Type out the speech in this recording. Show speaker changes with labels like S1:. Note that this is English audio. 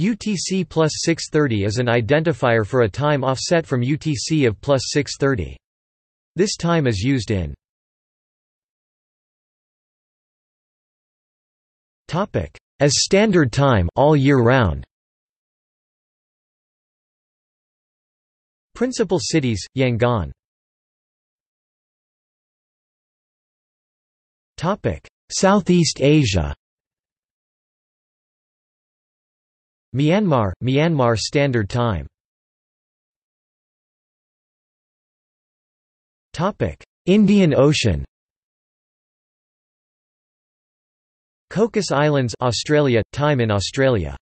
S1: UTC plus 630 is an identifier for a time offset from UTC of plus 630. This time is used in as standard time all year round. Principal cities: Yangon. Southeast Asia. Myanmar, Myanmar Standard Time. Indian Ocean. Cocos Islands, Australia, time in Australia.